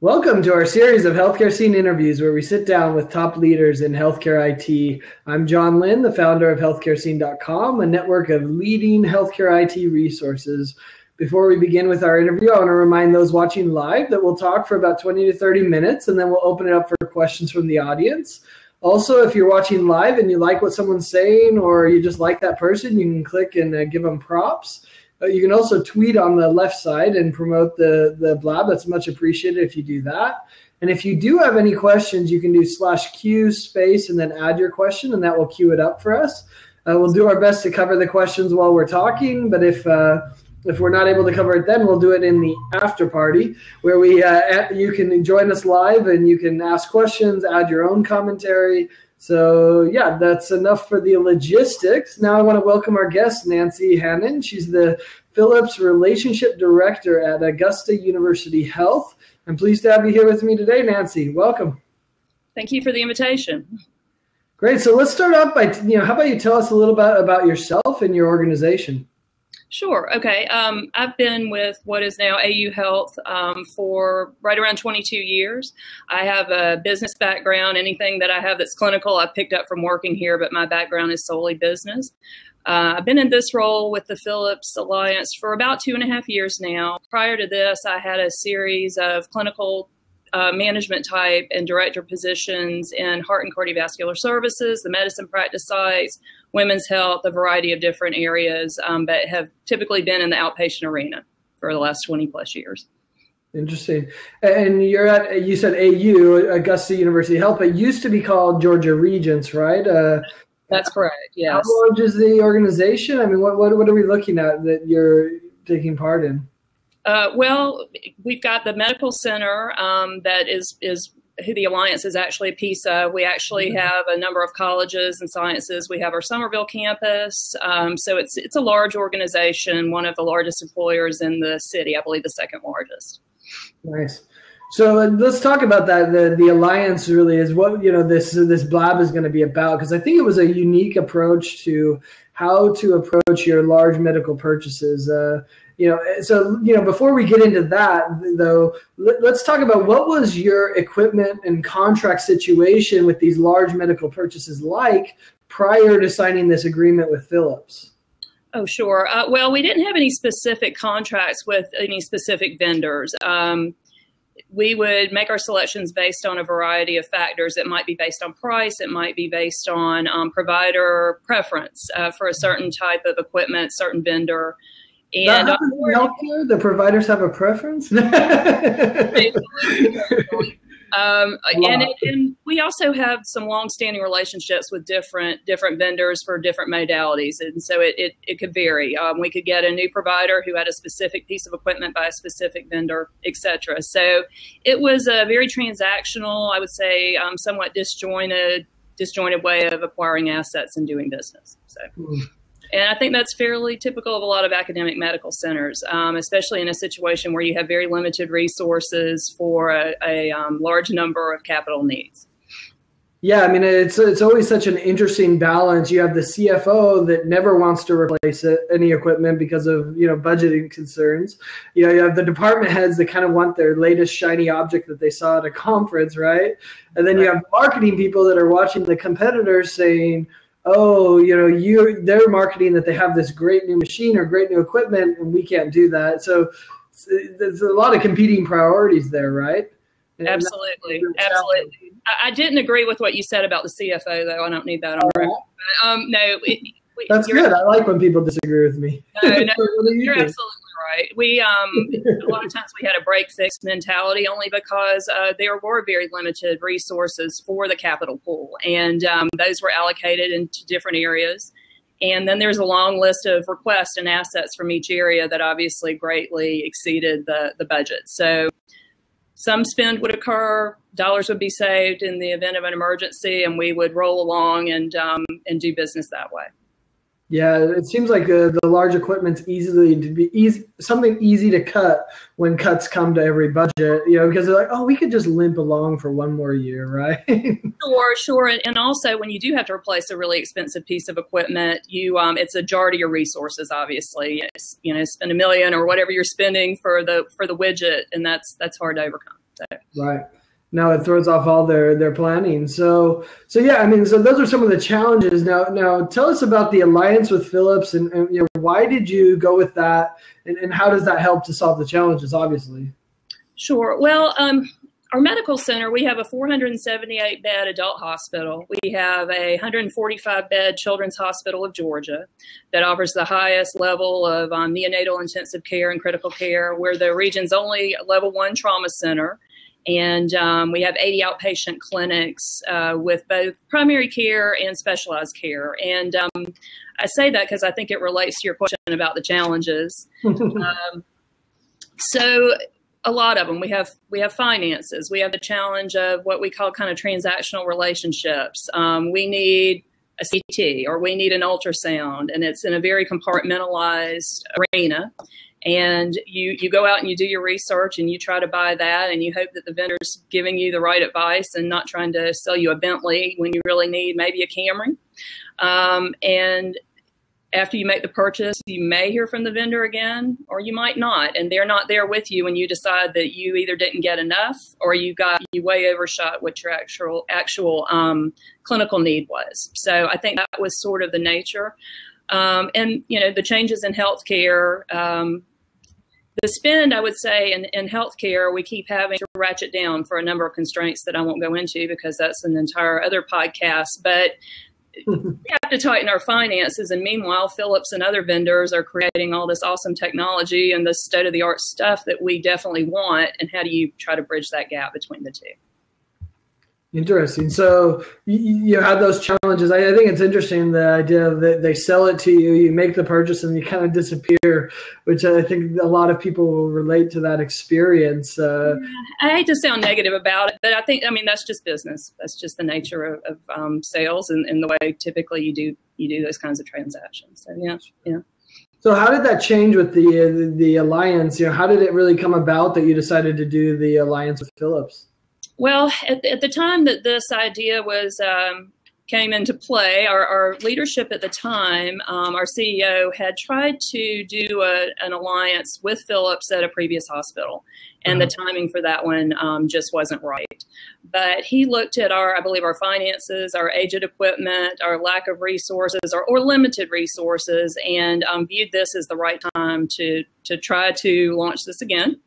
Welcome to our series of healthcare scene interviews where we sit down with top leaders in healthcare IT. I'm John Lynn, the founder of healthcarescene.com, a network of leading healthcare IT resources. Before we begin with our interview, I want to remind those watching live that we'll talk for about 20 to 30 minutes and then we'll open it up for questions from the audience. Also, if you're watching live and you like what someone's saying or you just like that person, you can click and uh, give them props. Uh, you can also tweet on the left side and promote the, the blab. That's much appreciated if you do that. And if you do have any questions, you can do slash Q space and then add your question, and that will queue it up for us. Uh, we'll do our best to cover the questions while we're talking, but if uh, if we're not able to cover it then, we'll do it in the after party where we uh, you can join us live and you can ask questions, add your own commentary, so yeah, that's enough for the logistics. Now I want to welcome our guest, Nancy Hannan. She's the Philips Relationship Director at Augusta University Health. I'm pleased to have you here with me today, Nancy. Welcome. Thank you for the invitation. Great. So let's start off by, you know, how about you tell us a little bit about yourself and your organization? Sure. Okay. Um, I've been with what is now AU Health um, for right around 22 years. I have a business background. Anything that I have that's clinical, I've picked up from working here, but my background is solely business. Uh, I've been in this role with the Philips Alliance for about two and a half years now. Prior to this, I had a series of clinical uh, management type and director positions in heart and cardiovascular services, the medicine practice sites, women's health, a variety of different areas, um, but have typically been in the outpatient arena for the last 20 plus years. Interesting. And you're at, you said AU, Augusta University Health, but used to be called Georgia Regents, right? Uh, That's correct, yes. How large is the organization? I mean, what, what, what are we looking at that you're taking part in? Uh, well, we've got the medical center um, that is is who the alliance is actually a piece of. We actually mm-hmm. have a number of colleges and sciences. We have our Summerville campus, um, so it's it's a large organization, one of the largest employers in the city. I believe the second largest. Nice. So uh, let's talk about that. The the alliance really is what you know this this blab is going to be about because I think it was a unique approach to how to approach your large medical purchases. Uh, you know so you know before we get into that though let, us talk about what was your equipment and contract situation with these large medical purchases like prior to signing this agreement with philips Oh, sure. Uh, well, we didn't have any specific contracts with any specific vendors. Um, we would make our selections based on a variety of factors. It might be based on price, it might be based on um, provider preference uh, for a certain type of equipment, certain vendor. And uh, healthcare, the providers have a preference. um, and, it, and, we also have some long-standing relationships with different different vendors for different modalities, and so it it, it could vary. Um, we could get a new provider who had a specific piece of equipment by a specific vendor, etc. So it was a very transactional, I would say, um, somewhat disjointed disjointed way of acquiring assets and doing business. So. And I think that's fairly typical of a lot of academic medical centers, um, especially in a situation where you have very limited resources for a, a um, large number of capital needs. Yeah, I mean it's it's always such an interesting balance. You have the CFO that never wants to replace any equipment because of you know budgeting concerns. You know, you have the department heads that kind of want their latest shiny object that they saw at a conference, right? And then you have marketing people that are watching the competitors saying, oh, you know, you they're marketing that they have this great new machine or great new equipment, and we can't do that. So there's a lot of competing priorities there, right? And absolutely, absolutely. I, I, didn't agree with what you said about the CFO, though. I don't need that on record. Um, no, it, that's good. I like when people disagree with me. No, no, you're absolutely right. We um, a lot of times we had a break fix mentality only because uh, there were very limited resources for the capital pool, and um, those were allocated into different areas. And then there's a long list of requests and assets from each area that obviously greatly exceeded the the budget. So some spend would occur, dollars would be saved in the event of an emergency, and we would roll along and um, and do business that way. Yeah, it seems like uh, the large equipment's easily to be easy, something easy to cut when cuts come to every budget. You know, because they're like, oh, we could just limp along for one more year, right? sure, sure. And also, when you do have to replace a really expensive piece of equipment, you um, it's a jar to your resources. Obviously, it's, you know, spend a million or whatever you're spending for the for the widget, and that's that's hard to overcome. So. Right now it throws off all their their planning. So so yeah, I mean, so those are some of the challenges. Now now tell us about the alliance with Philips and, and you know why did you go with that, and, and how does that help to solve the challenges? Obviously. Sure. Well, um, our medical center, we have a 478 bed adult hospital. We have a 145 bed children's hospital of Georgia that offers the highest level of um, neonatal intensive care and critical care. We're the region's only level one trauma center. And um, we have 80 outpatient clinics uh, with both primary care and specialized care. And um, I say that because I think it relates to your question about the challenges. um, so a lot of them we have we have finances we have the challenge of what we call kind of transactional relationships um, we need a ct or we need an ultrasound and it's in a very compartmentalized arena and you you go out and you do your research and you try to buy that and you hope that the vendor's giving you the right advice and not trying to sell you a bentley when you really need maybe a camry um, and after you make the purchase, you may hear from the vendor again, or you might not, and they're not there with you when you decide that you either didn't get enough or you got you way overshot what your actual actual um, clinical need was. So I think that was sort of the nature, um, and you know the changes in healthcare. Um, the spend, I would say, in, in healthcare, we keep having to ratchet down for a number of constraints that I won't go into because that's an entire other podcast. But we have to tighten our finances. And meanwhile, Philips and other vendors are creating all this awesome technology and this state of the art stuff that we definitely want. And how do you try to bridge that gap between the two? Interesting. So you, you have those challenges. I, I, think it's interesting the idea that they sell it to you, you make the purchase, and you kind of disappear, which I think a lot of people will relate to that experience. Uh, I hate to sound negative about it, but I think I mean that's just business. That's just the nature of, of um, sales and, and the way typically you do you do those kinds of transactions. So yeah, yeah. So how did that change with the, the the alliance? You know, how did it really come about that you decided to do the alliance with Philips? Well, at, at the time that this idea was um, came into play, our, our, leadership at the time, um, our CEO had tried to do a, an alliance with Philips at a previous hospital, and uh-huh. the timing for that one um, just wasn't right. But he looked at our, I believe, our finances, our aged equipment, our lack of resources, or, or limited resources, and um, viewed this as the right time to to try to launch this again.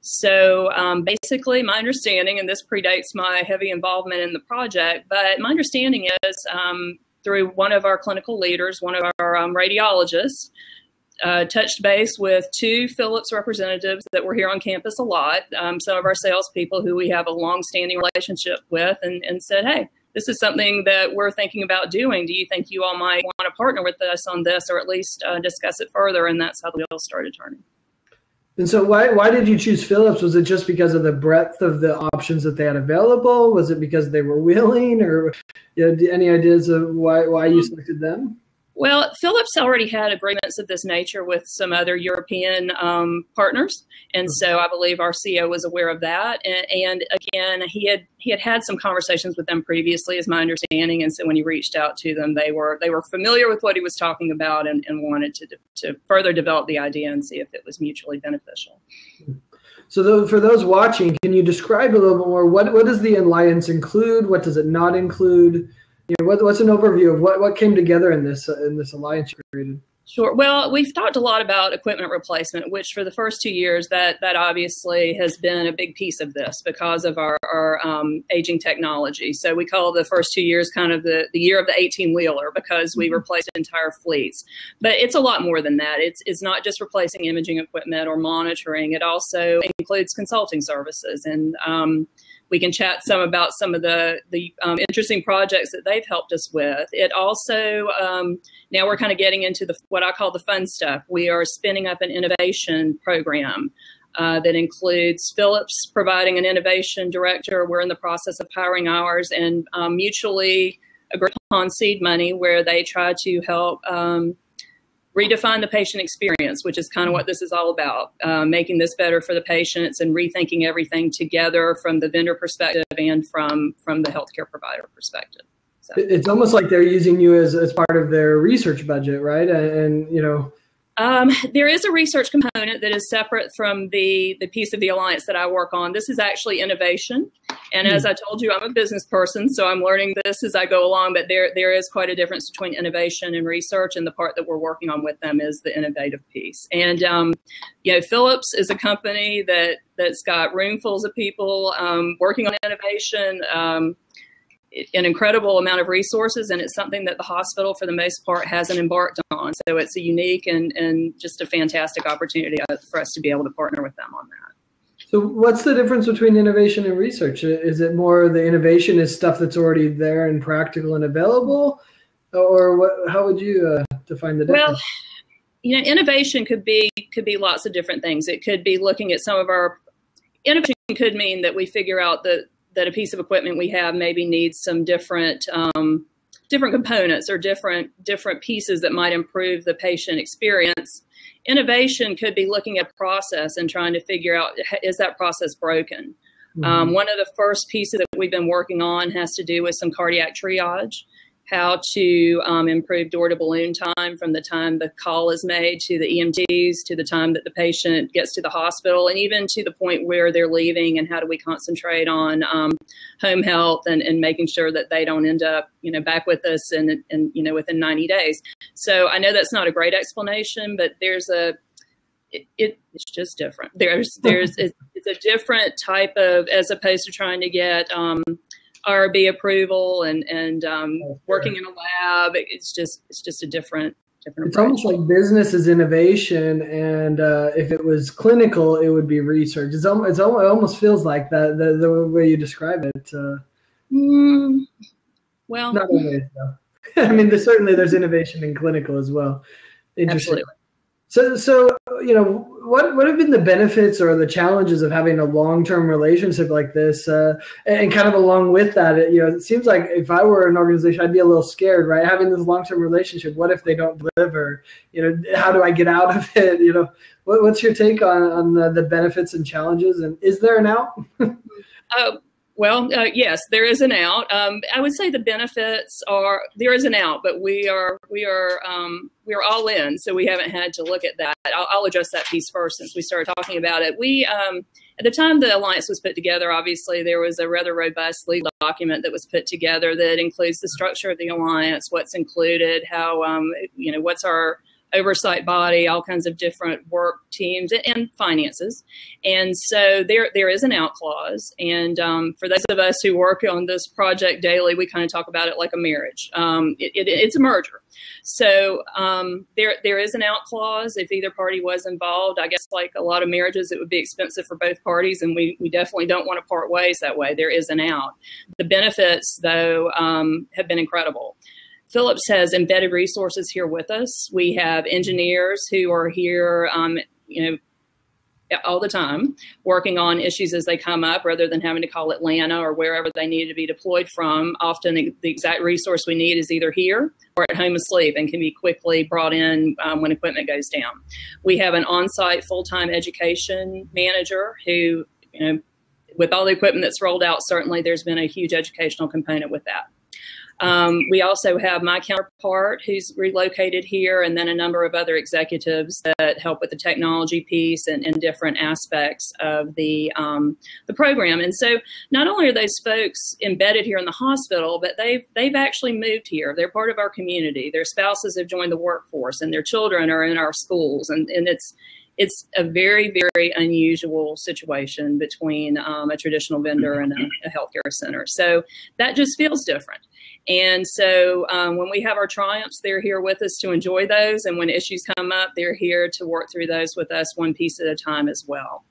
So um, basically, my understanding, and this predates my heavy involvement in the project, but my understanding is um, through one of our clinical leaders, one of our um, radiologists, uh, touched base with two Philips representatives that were here on campus a lot, um, some of our salespeople who we have a long-standing relationship with, and, and said, hey, this is something that we're thinking about doing. Do you think you all might want to partner with us on this or at least uh, discuss it further? And that's how the wheels started turning. And so, why why did you choose Philips? Was it just because of the breadth of the options that they had available? Was it because they were willing, or you know, any ideas of why why you hmm. selected them? Well, Philips already had agreements of this nature with some other European um, partners, and so I believe our CEO was aware of that. And, and, again, he had he had had some conversations with them previously, is my understanding. And so when he reached out to them, they were they were familiar with what he was talking about and, and wanted to to further develop the idea and see if it was mutually beneficial. So, for those watching, can you describe a little bit more what what does the alliance include? What does it not include? You know, what, what's an overview of what, what came together in this uh, in this alliance you created? Sure. Well, we've talked a lot about equipment replacement, which for the first two years, that that obviously has been a big piece of this because of our, our um, aging technology. So we call the first two years kind of the, the year of the 18 wheeler because we mm-hmm. replaced entire fleets. But it's a lot more than that. It's it's not just replacing imaging equipment or monitoring. It also includes consulting services and um, we can chat some about some of the the um, interesting projects that they've helped us with. It also um, now we're kind of getting into the what I call the fun stuff. We are spinning up an innovation program. Uh, that includes Philips providing an innovation director. We're in the process of hiring ours and um, mutually agreed upon seed money where they try to help um, redefine the patient experience, which is kind of what this is all about, uh, making this better for the patients and rethinking everything together from the vendor perspective and from from the healthcare provider perspective. So. It's almost like they're using you as, as part of their research budget, right? And, and you know, Um, there is a research component that is separate from the the piece of the alliance that I work on. This is actually innovation, and as hmm. I told you, I'm a business person, so I'm learning this as I go along. But there there is quite a difference between innovation and research, and the part that we're working on with them is the innovative piece. And um, you know, Philips is a company that that's got roomfuls of people um, working on innovation. An incredible amount of resources, and it's something that the hospital, for the most part, hasn't embarked on. So it's a unique and, and just a fantastic opportunity uh, for us to be able to partner with them on that. So, what's the difference between innovation and research? Is it more the innovation is stuff that's already there and practical and available, or what? How would you uh, define the difference? Well, you know, innovation could be could be lots of different things. It could be looking at some of our innovation could mean that we figure out that that a piece of equipment we have maybe needs some different um, different components or different different pieces that might improve the patient experience. Innovation could be looking at process and trying to figure out is that process broken. Mm-hmm. Um, one of the first pieces that we've been working on has to do with some cardiac triage how to um, improve door to balloon time from the time the call is made to the EMTs to the time that the patient gets to the hospital and even to the point where they're leaving and how do we concentrate on um, home health and, and making sure that they don't end up you know back with us and, and you know within 90 days so I know that's not a great explanation but there's a it, it, it's just different. There's there's it's, it's, a different type of as opposed to trying to get um, IRB approval and and um, oh, working in a lab. It's just it's just a different different. It's approach. almost like business is innovation, and uh, if it was clinical, it would be research. It's almost, it's almost, it almost feels like that the, the way you describe it. Uh, mm, well, not always though. I mean, there's, certainly there's innovation in clinical as well. Interesting. Absolutely. So, so you know, what what have been the benefits or the challenges of having a long term relationship like this? Uh, and kind of along with that, it, you know, it seems like if I were an organization, I'd be a little scared, right? Having this long term relationship, what if they don't deliver? You know, how do I get out of it? You know, what, what's your take on on the, the benefits and challenges? And is there an out? oh, well, uh, yes, there is an out. Um, I would say the benefits are there is an out, but we are we are um, we are all in, so we haven't had to look at that. I'll, I'll address that piece first since we started talking about it. We um, at the time the alliance was put together, obviously there was a rather robust legal document that was put together that includes the structure of the alliance, what's included, how um, you know what's our oversight body, all kinds of different work teams and finances. And so there there is an out clause. And um, for those of us who work on this project daily, we kind of talk about it like a marriage. Um, it, it, it's a merger. So um, there there is an out clause if either party was involved. I guess like a lot of marriages, it would be expensive for both parties, and we, we definitely don't want to part ways that way. There is an out. The benefits, though, um, have been incredible. Philips has embedded resources here with us. We have engineers who are here, um, you know, all the time working on issues as they come up rather than having to call Atlanta or wherever they need to be deployed from. Often the, the exact resource we need is either here or at home asleep and can be quickly brought in um, when equipment goes down. We have an on site full time education manager who, you know, with all the equipment that's rolled out, certainly there's been a huge educational component with that. Um, we also have my counterpart who's relocated here, and then a number of other executives that help with the technology piece and, and different aspects of the um, the program. And so, not only are those folks embedded here in the hospital, but they've they've actually moved here. They're part of our community. Their spouses have joined the workforce, and their children are in our schools, and, and it's it's a very, very unusual situation between um, a traditional vendor and a, a, healthcare center. So that just feels different. And so um, when we have our triumphs, they're here with us to enjoy those. And when issues come up, they're here to work through those with us one piece at a time as well.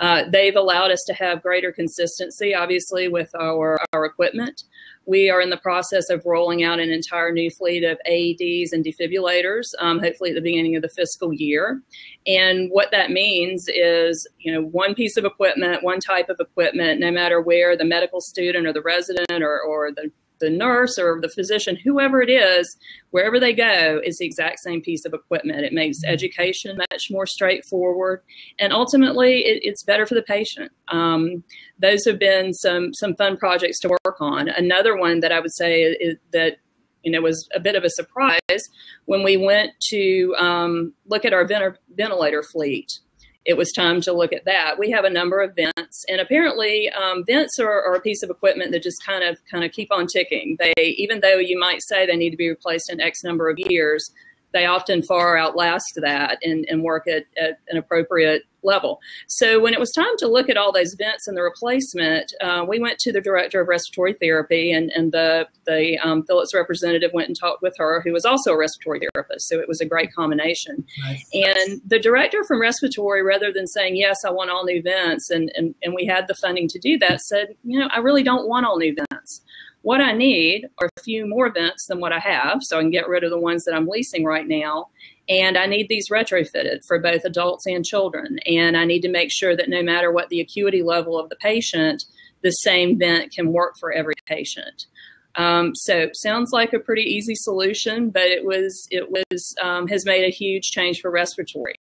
Uh, they've allowed us to have greater consistency, obviously, with our, our equipment. We are in the process of rolling out an entire new fleet of AEDs and defibrillators, um, hopefully at the beginning of the fiscal year. And what that means is, you know, one piece of equipment, one type of equipment, no matter where the medical student or the resident or, or the the nurse or the physician, whoever it is, wherever they go, is the exact same piece of equipment. It makes mm-hmm. education much more straightforward, and ultimately, it, it's better for the patient. Um, those have been some some fun projects to work on. Another one that I would say is, that And it was a bit of a surprise when we went to um, look at our ventilator fleet it was time to look at that. We have a number of vents, and apparently, um, vents are, are, a piece of equipment that just kind of kind of keep on ticking. They, even though you might say they need to be replaced in X number of years, they often far outlast that and, and work at, at an appropriate level. So when it was time to look at all those vents and the replacement, uh, we went to the director of respiratory therapy, and, and the, the um, Philips representative went and talked with her, who was also a respiratory therapist. So it was a great combination. Nice. And the director from respiratory, rather than saying, yes, I want all new vents, and, and, and we had the funding to do that, said, you know, I really don't want all new vents. What I need are a few more vents than what I have, so I can get rid of the ones that I'm leasing right now. And I need these retrofitted for both adults and children. And I need to make sure that no matter what the acuity level of the patient, the same vent can work for every patient. Um, so sounds like a pretty easy solution, but it was it was um, has made a huge change for respiratory.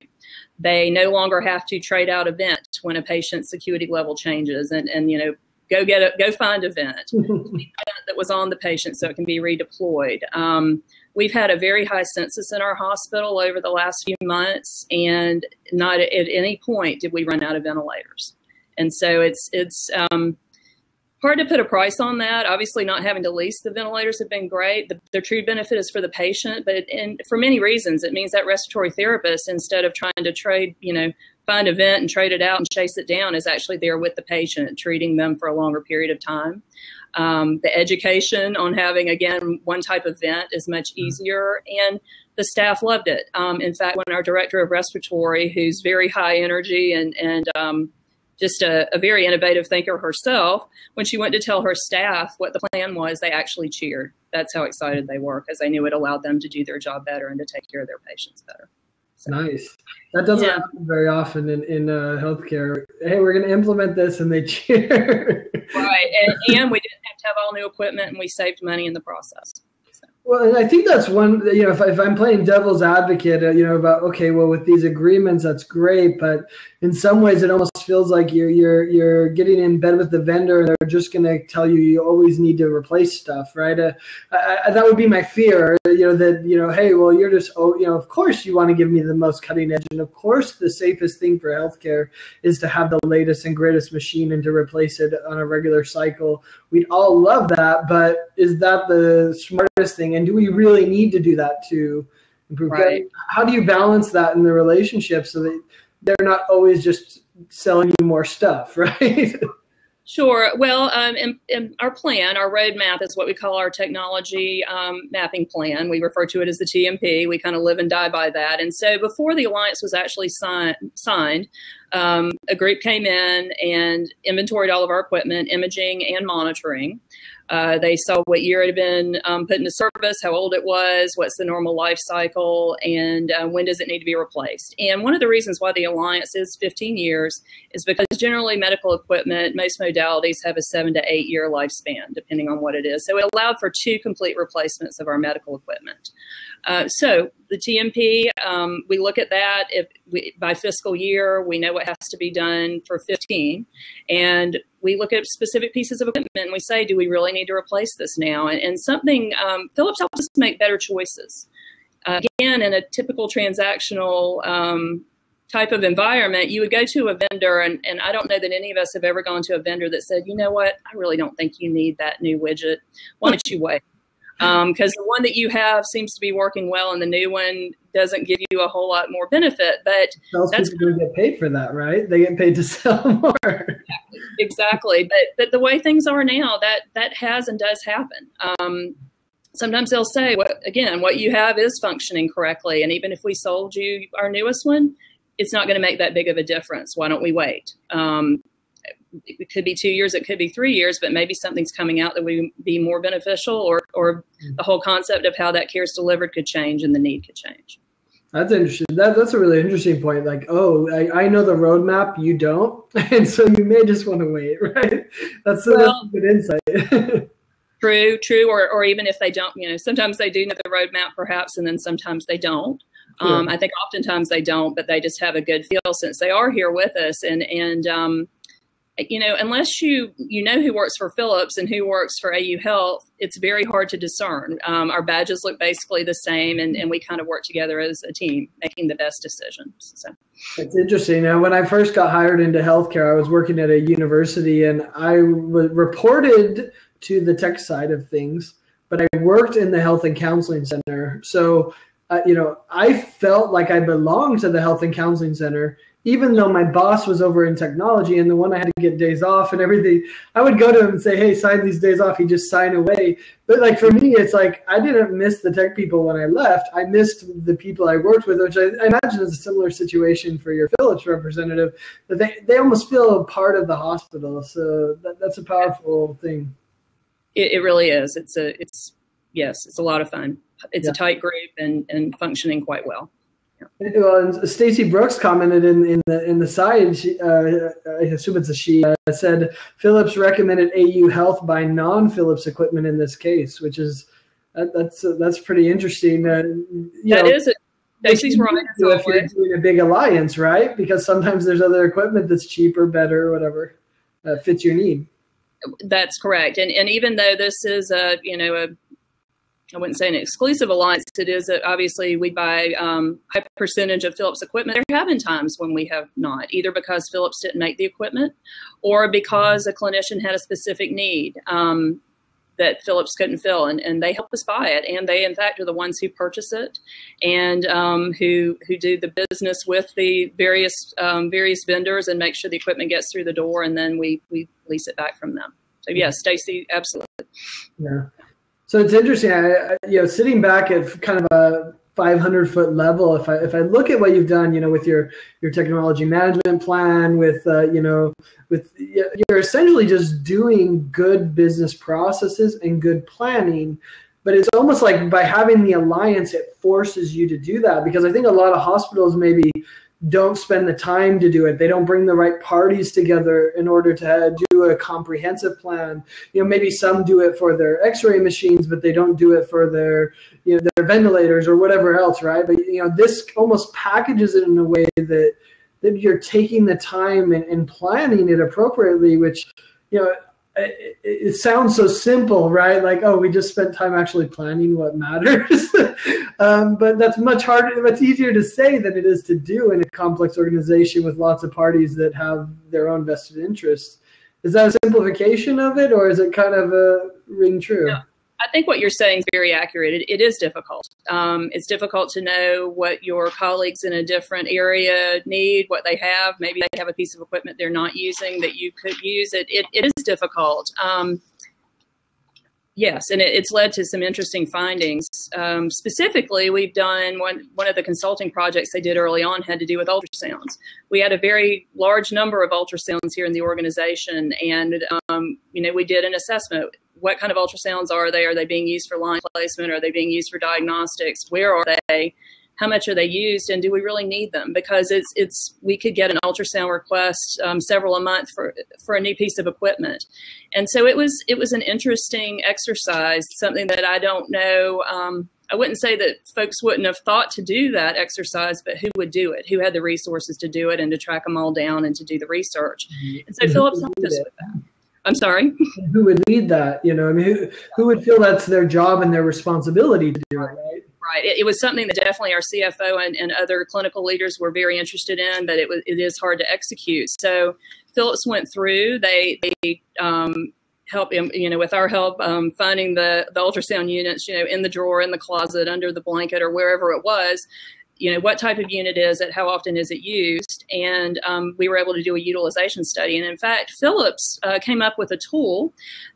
They no longer have to trade out a vent when a patient's acuity level changes, and and you know go get it, go find a vent that was on the patient so it can be redeployed. Um, we've had a very high census in our hospital over the last few months, and not at any point did we run out of ventilators. And so it's it's um, hard to put a price on that. Obviously, not having to lease the ventilators have been great. The, the true benefit is for the patient, but it, for many reasons, it means that respiratory therapist, instead of trying to trade, you know, find a vent and trade it out and chase it down, is actually there with the patient, treating them for a longer period of time. Um, the education on having again one type of vent is much mm-hmm. easier, and the staff loved it. Um, in fact, when our director of respiratory, who's very high energy and and um, just a, a, very innovative thinker herself, when she went to tell her staff what the plan was, they actually cheered. That's how excited they were because they knew it allowed them to do their job better and to take care of their patients better. So, nice. That doesn't yeah. happen very often in, in uh, healthcare. Hey, we're going to implement this, and they cheer. right. And, and we didn't have to have all new equipment, and we saved money in the process. Well, I think that's one. You know, if, if I'm playing devil's advocate, uh, you know, about okay, well, with these agreements, that's great, but in some ways, it almost feels like you're you're you're getting in bed with the vendor, and they're just going to tell you you always need to replace stuff, right? Uh, I, I, that would be my fear. You know that you know, hey, well, you're just oh, you know, of course you want to give me the most cutting edge, and of course the safest thing for healthcare is to have the latest and greatest machine and to replace it on a regular cycle. We'd all love that, but is that the smartest thing? And do we really need to do that to improve? Right. How do you balance that in the relationship so that they're not always just selling you more stuff, right? Sure. Well, um, in, in our plan, our roadmap is what we call our technology um, mapping plan. We refer to it as the TMP. We kind of live and die by that. And so before the alliance was actually sign, signed, um, a group came in and inventoried all of our equipment, imaging and monitoring. Uh, they saw what year it had been um, put into service, how old it was, what's the normal life cycle, and uh, when does it need to be replaced. And one of the reasons why the alliance is 15 years is because generally medical equipment, most modalities have a seven to eight year lifespan, depending on what it is. So it allowed for two complete replacements of our medical equipment. Uh, so the TMP, um, we look at that if we, by fiscal year, we know what has to be done for 15, and we look at specific pieces of equipment and we say, do we really need to replace this now? And, and something um, Philips helps us make better choices. Uh, again, in a typical transactional um, type of environment, you would go to a vendor, and, and I don't know that any of us have ever gone to a vendor that said, you know what, I really don't think you need that new widget. Why don't you wait? because um, the one that you have seems to be working well, and the new one doesn't give you a whole lot more benefit. But that's people get paid for that, right? They get paid to sell more. Exactly. exactly. But but the way things are now, that that has and does happen. Um, sometimes they'll say, "What again? What you have is functioning correctly, and even if we sold you our newest one." It's not going to make that big of a difference. Why don't we wait? Um, it could be two years, it could be three years, but maybe something's coming out that would be more beneficial, or or mm. the whole concept of how that care is delivered could change and the need could change. That's interesting. That, that's a really interesting point. Like, oh, I, I know the roadmap, you don't, and so you may just want to wait, right? That's, well, that's a good insight. true, true. Or, or even if they don't, you know, sometimes they do know the roadmap, perhaps, and then sometimes they don't. Um, I think oftentimes they don't, but they just have a good feel since they are here with us, and and um, you know, unless you you know who works for Philips and who works for AU Health, it's very hard to discern. Um, our badges look basically the same, and, and we kind of work together as a team, making the best decisions. So it's interesting. Now, when I first got hired into healthcare, I was working at a university, and I w- reported to the tech side of things, but I worked in the health and counseling center. So, uh, you know, I felt like I belonged to the health and counseling center even though my boss was over in technology and the one I had to get days off and everything, I would go to him and say, Hey, sign these days off. He just sign away. But like for me, it's like I didn't miss the tech people when I left. I missed the people I worked with, which I, I imagine is a similar situation for your Philips representative. That they, they almost feel part of the hospital. So that, that's a powerful thing. It, it, really is. It's a it's yes, it's a lot of fun. It's yeah. a tight group and, and functioning quite well. Well, Stacy Brooks commented in, in the in the side. She, uh, I assume it's a she. Uh, said Philips recommended AU Health by non-Philips equipment in this case, which is that, that's uh, that's pretty interesting. Uh, that know, is it. Stacy's right. If you're doing a big alliance, right? Because sometimes there's other equipment that's cheaper, better, whatever, that fits your need. That's correct. And and even though this is a you know a I wouldn't say an exclusive alliance. It is that obviously we buy um, high percentage of Philips equipment. There have been times when we have not, either because Philips didn't make the equipment or because a clinician had a specific need um, that Philips couldn't fill, and, and they help us buy it. And they, in fact, are the ones who purchase it and um, who who do the business with the various um, various vendors and make sure the equipment gets through the door, and then we we lease it back from them. So yes, Stacy, absolutely. Yeah. So it's interesting. I, you know, sitting back at kind of a 500 foot level, if I if I look at what you've done, you know, with your your technology management plan, with uh, you know, with you're essentially just doing good business processes and good planning. But it's almost like by having the alliance, it forces you to do that because I think a lot of hospitals maybe don't spend the time to do it. They don't bring the right parties together in order to do a comprehensive plan. You know, maybe some do it for their X-ray machines, but they don't do it for their you know their ventilators or whatever else, right? But you know, this almost packages it in a way that that you're taking the time and, and planning it appropriately, which you know it, it, sounds so simple, right? Like, oh, we just spent time actually planning what matters. um, but that's much harder, much easier to say than it is to do in a complex organization with lots of parties that have their own vested interests. Is that a simplification of it, or is it kind of a ring true? Yeah. I think what you're saying is very accurate. it, it is difficult. Um, it's difficult to know what your colleagues in a different area need, what they have. Maybe they have a piece of equipment they're not using that you could use. It, it, it is difficult. Um, yes, and it, it's led to some interesting findings. Um, specifically, we've done one, one of the consulting projects they did early on had to do with ultrasounds. We had a very large number of ultrasounds here in the organization, and um, you know we did an assessment what kind of ultrasounds are they? Are they being used for line placement? Are they being used for diagnostics? Where are they? How much are they used? And do we really need them? Because it's it's we could get an ultrasound request um, several a month for for a new piece of equipment, and so it was it was an interesting exercise. Something that I don't know. Um, I wouldn't say that folks wouldn't have thought to do that exercise, but who would do it? Who had the resources to do it and to track them all down and to do the research? Mm-hmm. And so Philips helped us with that. I'm sorry. who would lead that? You know, I mean, who, who would feel that's their job and their responsibility to do it, right? Right. It, it was something that definitely our CFO and, and other clinical leaders were very interested in, but it was it is hard to execute. So Philips went through. They they um, help you know with our help um, finding the the ultrasound units you know in the drawer in the closet under the blanket or wherever it was you know, what type of unit is it? How often is it used? And um, we were able to do a utilization study. And in fact, Philips uh, came up with a tool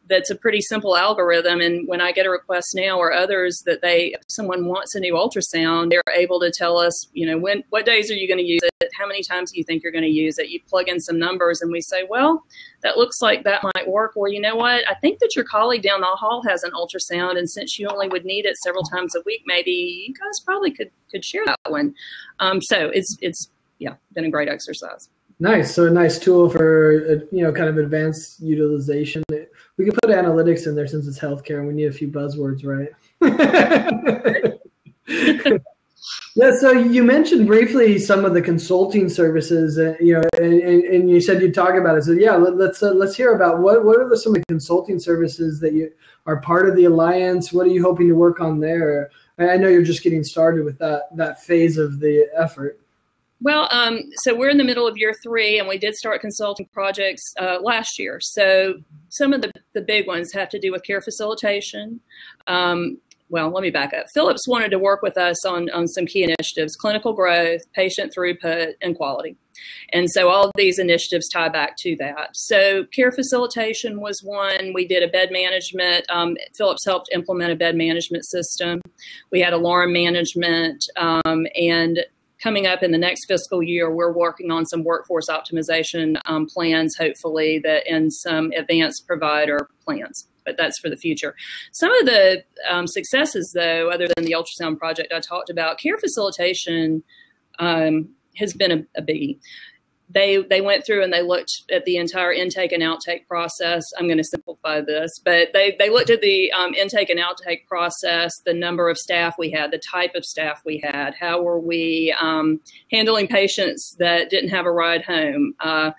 that's a pretty simple algorithm. And when I get a request now or others that they someone wants a new ultrasound, they're able to tell us, you know, when what days are you going to use it? How many times do you think you're going to use it? You plug in some numbers, and we say, well, that looks like that might work. Or you know what? I think that your colleague down the hall has an ultrasound, and since you only would need it several times a week, maybe you guys probably could could share that one. Um, so it's it's yeah, been a great exercise. Nice. So a nice tool for uh, you know kind of advanced utilization. We could put analytics in there since it's healthcare, and we need a few buzzwords, right? Yeah, so you mentioned briefly some of the consulting services, uh, you know, and, and, you said you'd talk about it. So yeah, let, us uh, let's hear about what what are the, some of the consulting services that you are part of the alliance. What are you hoping to work on there? I know you're just getting started with that that phase of the effort. Well, um, so we're in the middle of year three, and we did start consulting projects uh, last year. So some of the, the big ones have to do with care facilitation, um, well, let me back up. Philips wanted to work with us on, on some key initiatives clinical growth, patient throughput, and quality. And so all these initiatives tie back to that. So care facilitation was one. We did a bed management. Um, Philips helped implement a bed management system. We had alarm management. Um, and coming up in the next fiscal year, we're working on some workforce optimization um, plans, hopefully, that in some advanced provider plans but that's for the future. Some of the um, successes, though, other than the ultrasound project I talked about, care facilitation um, has been a, a biggie. They they went through and they looked at the entire intake and outtake process. I'm going to simplify this, but they they looked at the um, intake and outtake process, the number of staff we had, the type of staff we had, how were we um, handling patients that didn't have a ride home. Uh,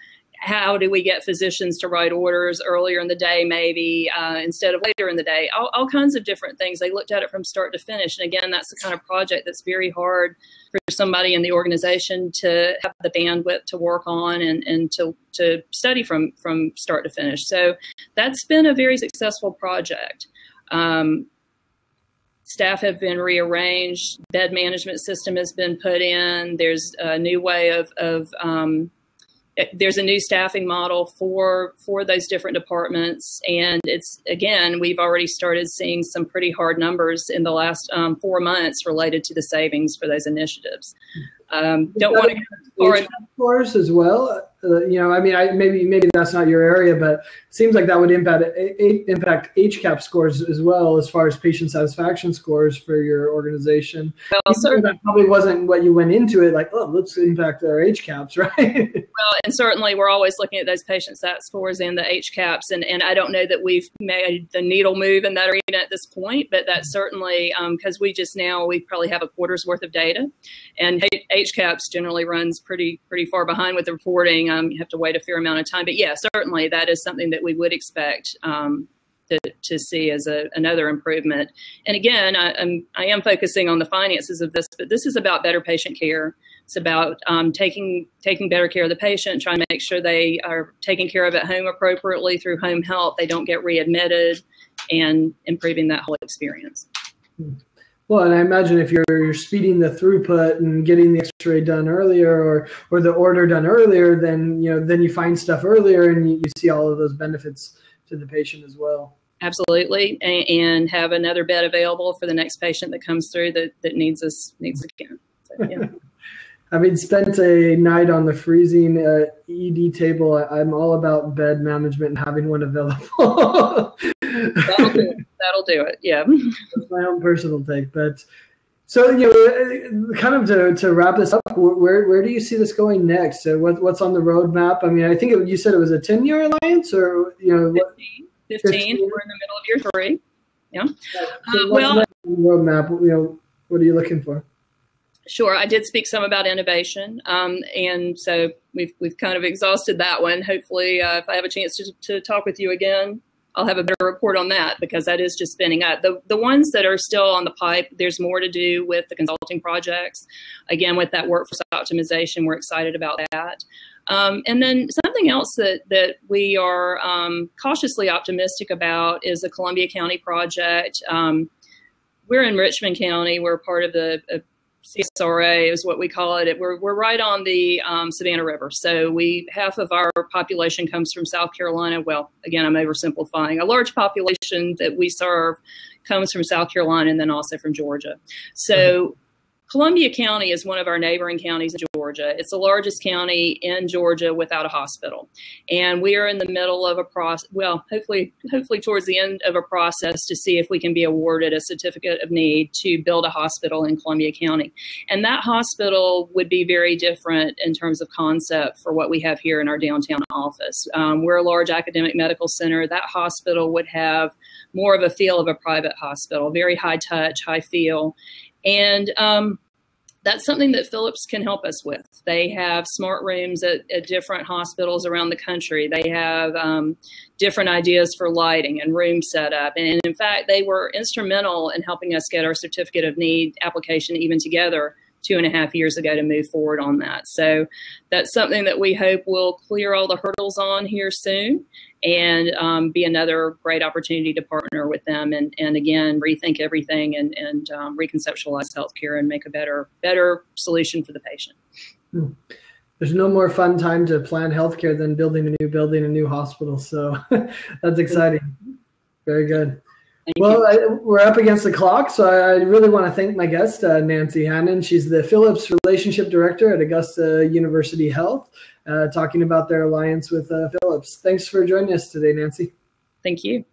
how do we get physicians to write orders earlier in the day, maybe uh, instead of later in the day? All, all, kinds of different things. They looked at it from start to finish. And again, that's the kind of project that's very hard for somebody in the organization to have the bandwidth to work on and, and to, to study from, from start to finish. So that's been a very successful project. Um, staff have been rearranged bed management system has been put in there's a new way of, of um, there's a new staffing model for for those different departments. And it's again we've already started seeing some pretty hard numbers in the last um, four months related to the savings for those initiatives. Um, don't want to scores as well you know, I mean, I, maybe maybe that's not your area, but it seems like that would impact impact HCAHPS scores as well as far as patient satisfaction scores for your organization. Well, certainly that probably wasn't what you went into it like. Oh, let's impact our HCAHPS, right? well, and certainly we're always looking at those patient sat scores and the HCAHPS, and and I don't know that we've made the needle move in that arena at this point, but that's certainly because um, we just now we probably have a quarter's worth of data, and HCAHPS generally runs pretty pretty far behind with the reporting. You have to wait a fair amount of time. But yeah, certainly that is something that we would expect um, to, to, see as a, another improvement. And again, I, am I am focusing on the finances of this, but this is about better patient care. It's about um, taking taking better care of the patient, trying to make sure they are taken care of at home appropriately through home health. They don't get readmitted, and improving that whole experience. Hmm. Well, and I imagine if you're, you're speeding the throughput and getting the X-ray done earlier, or or the order done earlier, then you know then you find stuff earlier, and you, you see all of those benefits to the patient as well. Absolutely, and, and, have another bed available for the next patient that comes through that that needs us needs again. So, yeah. Having spent a night on the freezing uh, ED table, I, am all about bed management and having one available. That'll do it. That'll do it. Yeah. That's my own personal take, but so you know, kind of to, to wrap this up, where where do you see this going next? So what what's on the roadmap? I mean, I think it, you said it was a ten year alliance, or you know, 15, 15, 15, We're in the middle of year three. Yeah. So uh, well, roadmap. You know, what are you looking for? Sure, I did speak some about innovation, um, and so we've we've kind of exhausted that one. Hopefully, uh, if I have a chance to, to talk with you again I'll have a better report on that because that is just spinning up. The the ones that are still on the pipe, there's more to do with the consulting projects. Again, with that workforce optimization, we're excited about that. Um, and then something else that that we are um, cautiously optimistic about is the Columbia County project. Um, we're in Richmond County. We're part of the CSRA is what we call it. We're, we're right on the um, Savannah River. So we half of our population comes from South Carolina. Well, again, I'm oversimplifying. A large population that we serve comes from South Carolina and then also from Georgia. So mm-hmm. Columbia County is one of our neighboring counties in Georgia. It's the largest county in Georgia without a hospital. And we are in the middle of a process, well, hopefully, hopefully towards the end of a process to see if we can be awarded a certificate of need to build a hospital in Columbia County. And that hospital would be very different in terms of concept for what we have here in our downtown office. Um, we're a large academic medical center. That hospital would have more of a feel of a private hospital, very high touch, high feel. And um, that's something that Philips can help us with. They have smart rooms at, at different hospitals around the country. They have um, different ideas for lighting and room setup. And in fact, they were instrumental in helping us get our certificate of need application even together two and a half years ago to move forward on that. So that's something that we hope will clear all the hurdles on here soon and um, be another great opportunity to partner with them and, and again rethink everything and, and um, reconceptualize healthcare and make a better better solution for the patient. Hmm. There's no more fun time to plan healthcare than building a new building, a new hospital. So that's exciting. Very good. Thank well, I, we're up against the clock, so I really want to thank my guest, uh, Nancy Hannan. She's the Philips Relationship Director at Augusta University Health, uh, talking about their alliance with uh, Philips. Thanks for joining us today, Nancy. Thank you.